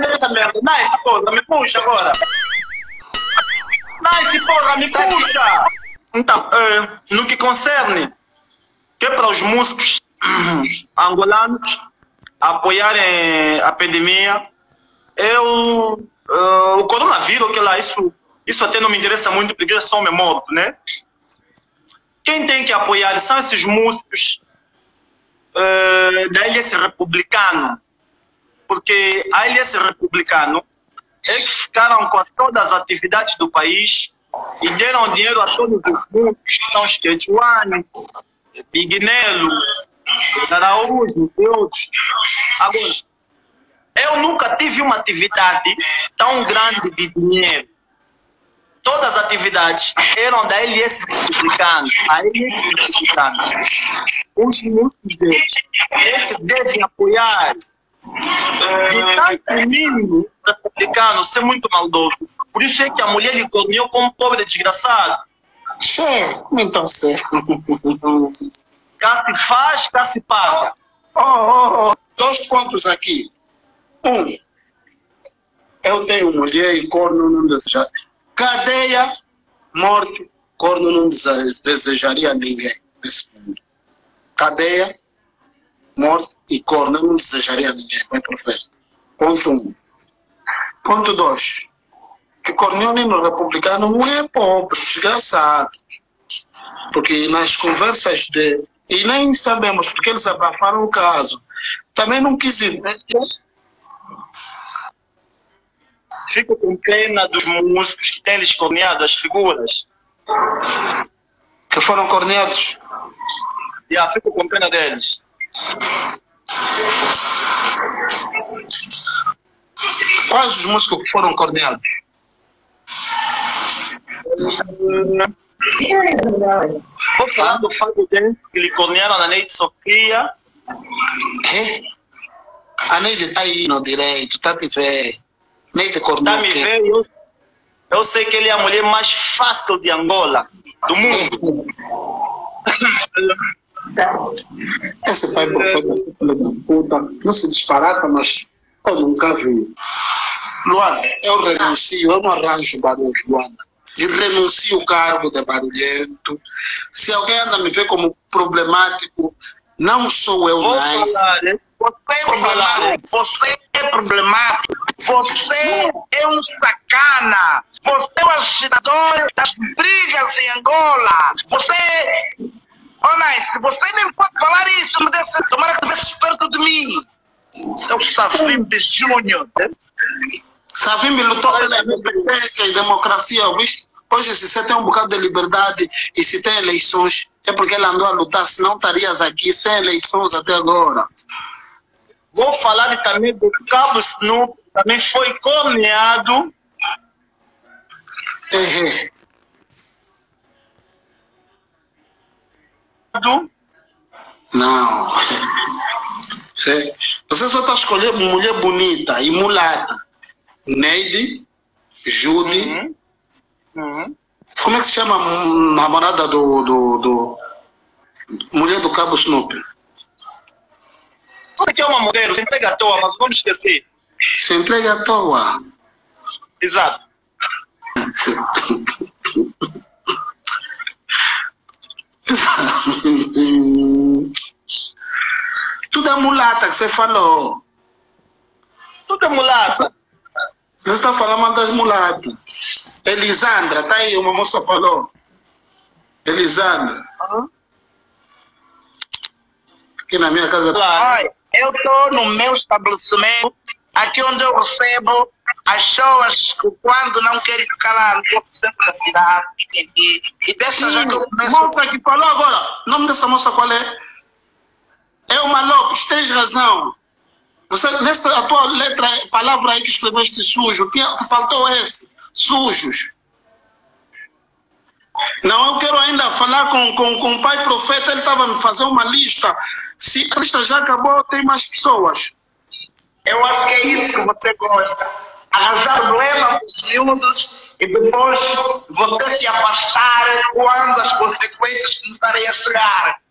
essa merda. Nice, porra, me puxa agora. Nice, porra, me puxa. Então, é, no que concerne, que é para os músicos angolanos apoiarem a pandemia, eu, uh, o coronavírus, que lá, isso, isso até não me interessa muito, porque eu sou um morto, né? Quem tem que apoiar são esses músicos uh, da LS Republicano, porque a LS Republicano é que ficaram com todas as atividades do país e deram dinheiro a todos os músicos que são Sketchuane, Bignelo, Araújo e outros. Agora, eu nunca tive uma atividade tão grande de dinheiro. Todas as atividades eram da LS Republicana. A LS Republicana. Os músicos deles, eles devem apoiar. Tanto mínimo republicano ser muito maldoso. Por isso é que a mulher lhe corneou como pobre desgraçado. Che, então sei. Cá se faz, cá se paga. Oh, oh, oh. Dois pontos aqui. Um, eu tenho mulher e corno não deseja. Cadeia, morte, corno não desejaria ninguém nesse mundo. Cadeia, morte e corno não desejaria ninguém, vai profeta. Ponto um. Ponto dois. Que Cornélio no republicano não é pobre, desgraçado. Porque nas conversas de. E nem sabemos porque eles abafaram o caso. Também não quis ir. Fico com pena dos músicos que têm lhes corneado as figuras. Que foram corneados. Yeah, fico com pena deles. Quais os músicos foram corneados? Vou falar do Fábio Dentro, que lhe cornearam na Neide Sofia. Que? A Neide está aí no direito, está te ver. Neide Tá corneou me vendo? Eu, eu sei que ele é a mulher mais fácil de Angola, do mundo. Esse pai profeta, filho da puta, não se disparata, mas eu nunca vi. Luana, eu renuncio, eu não arranjo barulho, Luana. Eu renuncio o cargo de barulhento. Se alguém anda me ver como problemático, não sou eu Vou mais. falar, né? Você é falar, né? problemático. Você é problemático. Você é um sacana. Você é o assinador das brigas em Angola. Você. Oh, nice. Você nem pode falar isso. Me desse, tomara que estivesse perto de mim. Seu Savimbi Júnior. Savimbi lutou pela independência e democracia. Visto? Hoje, se você tem um bocado de liberdade e se tem eleições, é porque ele andou a lutar, senão estarias aqui sem eleições até agora. Vou falar também do Cabo Snoop, também foi corneado. É, é. Não. Você você só está escolhendo mulher bonita e mulata. Neide, Judy. Uhum. Uhum. Como é que se chama a namorada do, do, do. Mulher do Cabo Snoop? Você que é uma modelo, se entrega à toa, mas vamos esquecer. Se emprega à toa. Exato. Tudo é mulata que você falou. Tudo é mulata. Você está falando das mulatas. Elisandra, tá aí, uma moça falou. Elisandra. Aqui na minha casa. Olha, eu estou no meu estabelecimento, aqui onde eu recebo as pessoas que quando não querem ficar lá no centro da cidade, e, e dessa já que eu começo... Moça que falou agora, o nome dessa moça qual é? É uma Lopes, tens razão. Você, nessa tua letra, palavra aí que escreveste sujo, tinha, faltou esse, sujos. Não, eu quero ainda falar com, com, com o pai profeta, ele estava me fazer uma lista. Se a lista já acabou, tem mais pessoas. Eu acho que é isso que você gosta. Arranjar problema os miúdos e depois você se afastar quando as consequências começarem a chegar.